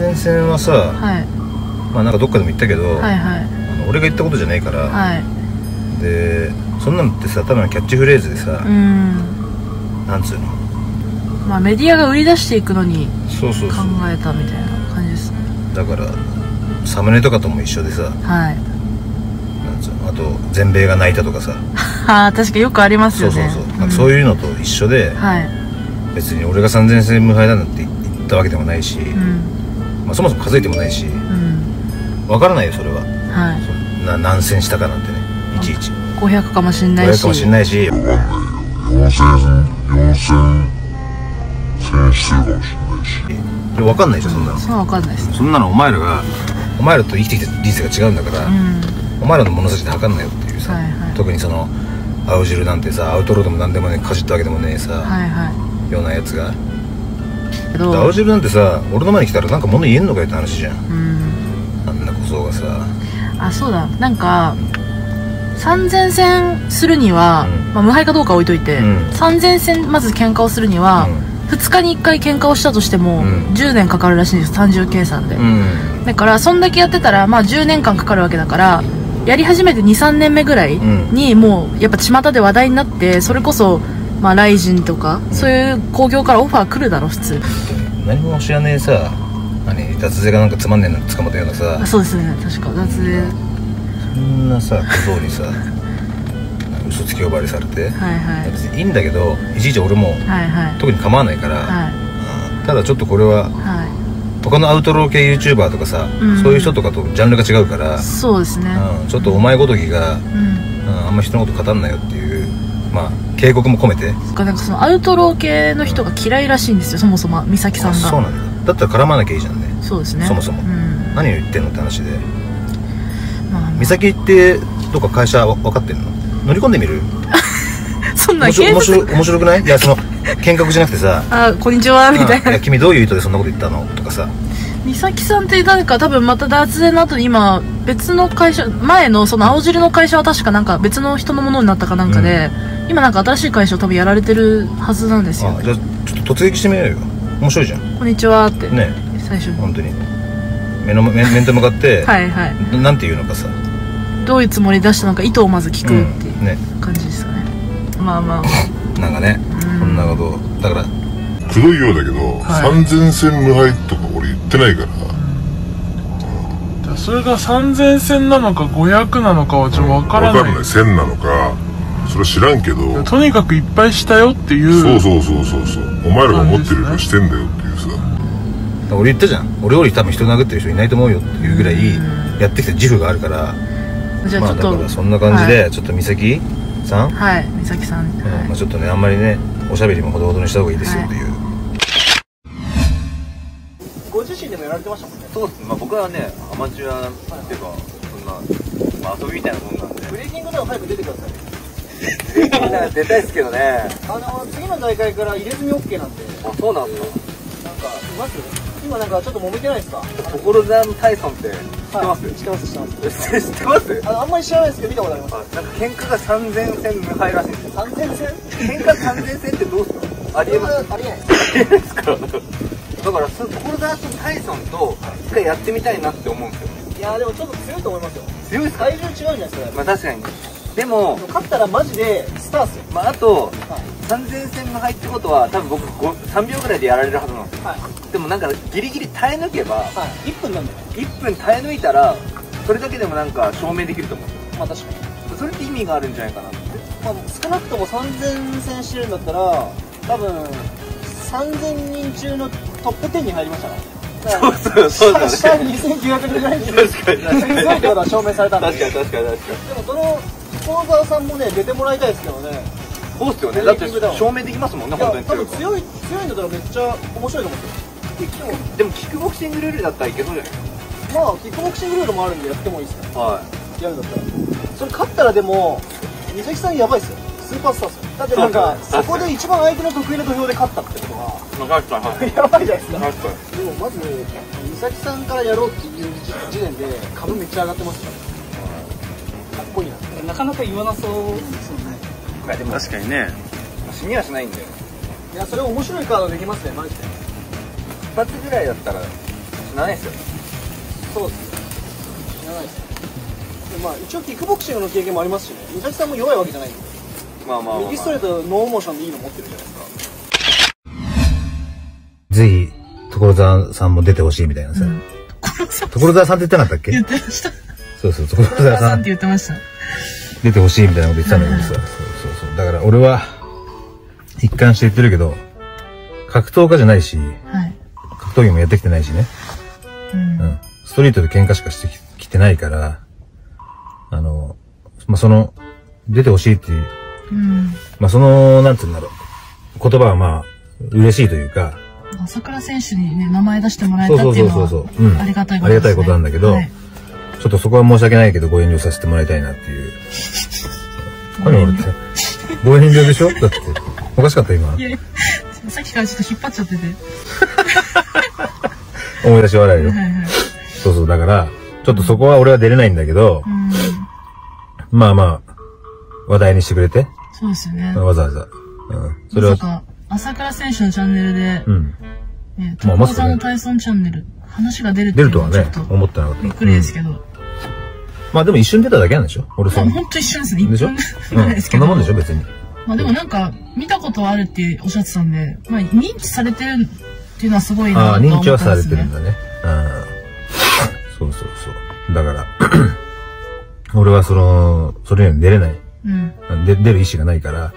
前線はさ、はい。まあなんかどっかでも言ったけど、はいはい。あの俺が言ったことじゃないから、はい。でそんなのってさただのキャッチフレーズでさう、ん。なんつうの？まあメディアが売り出していくのにそうそう考えたみたいな感じですね。だからサムネとかとも一緒でさはい。なんつうの？あと全米が泣いたとかさ。ああ確かよくありますよね。そうそうそう、なんかそうういうのと一緒で、んはい。別に俺が3000戦無敗だなんて言ったわけでもないし、うんまあ、そもそも数えてもないしうん。わからないよそれは。はい。そな何戦したかなんてねいちいち。500かもしんない500しかもしんないし。4000、4000戦してるかもしれないし。分かんないでしょそんなの。そんなわかんないです。そんなのお前らがお前らと生きてきた人生が違うんだから、うん。お前らの物差しで測んなよっていうさ、はいはい。特にその青汁なんてさアウトローでも何でもねかじったわけでもねえさ、はいはようなやつが。いけど。青汁なんてさ俺の前に来たらなんか物言えんのかよって話じゃん。うん。あんな小僧がさ。あそうだ。なんか3000戦するには、うん。まあ、無敗かどうか置いといて、うん。3000戦まず喧嘩をするには、2日に1回喧嘩をしたとしても、うん。10年かかるらしいんです単純計算で、うん。だからそんだけやってたら、まあ、10年間かかるわけだからやり始めて23年目ぐらいうん。にもうやっぱ巷で話題になってそれこそまあライジンとか、そういう興行からオファー来るだろ普通。何も知らねえさ何脱税がなんかつまんねえの捕まったようなさ。あそうですね。確か脱税。そんなさ小僧にさ 嘘つき呼ばわりされて。はいはい。別にいいんだけどいちいち俺もはいはい。特に構わないから、はい。うんただちょっとこれははい。他のアウトロー系 YouTuber とかさ、うん。そういう人とかとジャンルが違うから、そうですね。うん、ちょっとお前ごときが、うん。うん、あんま人のこと語んなよっていうまあ警告も込めて。かなんかそのアウトロー系の人が嫌いらしいんですよそもそも美咲さんが。あそうなんだ。だったら絡まなきゃいいじゃんね。そうですね。そもそも。うん。何を言ってんのって話で。まあ。まあ美咲ってどっか会社わ分かってんの？乗り込んでみる？そんな面面白察面白くない？いやその 見学じゃなくてさ。あこんにちはみたいうんい君どういう意図でそんなこと言ったの？とかさ。美咲さんってなんか多分また脱税の後に今別の会社前のその青汁の会社は確かなんか別の人のものになったかなんかで、今なんか新しい会社を多分やられてるはずなんですよ。あじゃあちょっと突撃してみようよ。面白いじゃん。こんにちはって、ね最初に。本当に。目の面面と向かって、はいはい。ななんて言うのかさ。どういうつもりで出したのか意図をまず聞くっていううん。ね。感じですかね、まあまあ。ま あなんかねうん。こんなことだから。くどいようだけど、はい。3000戦無敗とか俺言ってないから。それが3000戦なのか500なのかはちょっとわからない。わかんない。1000なのか、それは知らんけど、とにかくいっぱいしたよっていうそうそうそうそう。そう。お前らが思ってるよりしてんだよっていうさ。俺言ったじゃん。俺より多分人殴ってる人いないと思うよっていうぐらいやってきた自負があるから。まあだじゃあちょっと、からそんな感じでちょっと美咲さん、はい美咲さん、まあ、ちょっとねあんまりねおしゃべりもほどほどにした方がいいですよはいとい。う、ご自身でもやられてましたもんね。そうですね、まあ、僕はね、アマチュアっていうか、そんな、まあ、遊びみたいなもんなんで、ブレイキングダウン早く出てください出たいですけどね、あの次の大会から入れ墨 OK なんで。あそうなんですなんかいます今なんかちょっと揉めてないですか？か、所沢のタイソンって知ってます、はい。知ってます知ってます。知ってます？あのあんまり知らないですけど見たことあります。あなんか喧嘩が3000戦無敗らしいんですよ。三千戦？喧嘩3000戦ってどうすか？ありえます？ありえない。ありえないですか？だから、そ所沢とタイソンと一回やってみたいなって思うんですよ。いやでもちょっと強いと思いますよ。強いですか？体重違うじゃないですかまあ確かに。でも、勝ったらマジでスターっすよ。まああと、はい3000戦無敗ってことは、多分僕5 3秒ぐらいでやられるはずなんですよ。はい。でもなんかギリギリ耐え抜けば、はい。1分なんで1分耐え抜いたらそれだけでもなんか証明できると思う。まあ確かに。それって意味があるんじゃないかなって。まあ、少なくとも3000戦してるんだったら多分3000人中のトップ10に入りましたから。そうそうそうだね。下に2900人ぐらいに。確かに。確かに強いってことは証明されたんで。確かに確かに確かに。でもその幸澤さんもね出てもらいたいですけどね。そうっすよね。だって証明できますもんね本当に多分強いか強いんだったらめっちゃ面白いと思うんですよ。らでもキックボクシングルールだったらいけそうじゃない？ですまあキックボクシングルールもあるんでやってもいいですねかはやるんだったら。それ勝ったらでも美咲さんやばいっすよ。スーパースターっすよ。だってなんかそこで一番相手の得意な土俵で勝ったってことは。い確かに やばいじゃないですか。確かに。でもまず美咲さんからやろうっていう時点で株めっちゃ上がってますよ。かっこいいななかなか言わなそうですよね。いやでも確かにね。死にはしないんでいやそれ面白いカードできますねマジで。一発ぐらいだったら知らないですよ。そうです知らないです。でまあ一応キックボクシングの経験もありますしね。美咲さんも弱いわけじゃないんで。まあまあまあ、まあ、右ストレートノーモーションでいいの持ってるじゃないですか。ぜひ、所沢さんも出てほしいみたいなさ。所沢さんって言ってなかったっけ？言ってました。そうそう、所小沢さん。沢さんって言ってました。出てほしいみたいなこと言ってたんだけどさ。そうそうそう。だから俺は、一貫して言ってるけど、格闘家じゃないし、はい。格闘技もやってきてないしね。うん。うん。ストリートで喧嘩しかしてきてないから、あの、まあ、その、出てほしいっていう、うん。まあ、その、なんつうんだろう。言葉はまあ、嬉しいというか、朝倉選手にね、名前出してもらえたっていうのそうそうそう。うん。は、ありがたいこと。ありがたいことなんだけど、はいちょっとそこは申し訳ないけど、ご遠慮させてもらいたいなっていう。何俺って。ご遠慮でしょ？だって。おかしかった今い。やいやさっきからちょっと引っ張っちゃってて。思い出し笑いよはい。はい。そうそう。だから、ちょっとそこは俺は出れないんだけどう、ん。まあまあ、話題にしてくれて。そうですよね。わざわざ。うん。それは朝倉選手のチャンネルで、うん。ね、まあまさんの体操チャンネル、話が出るっていう出るとはね思ってなかった。びっくりですけど。うんまあでも一瞬出ただけなんでしょ？俺そまあ、んほんと一緒ですね。でしょ？一分ぐらいですけど。そんなもんでしょ別に。まあでもなんか、見たことはあるっておっしゃってたんで、まあ認知されてるっていうのはすごいなとああ、は思ったんです、ね。認知はされてるんだね。うん。そうそうそう。だから、俺はその、それには出れない。うん。で出る意思がないから。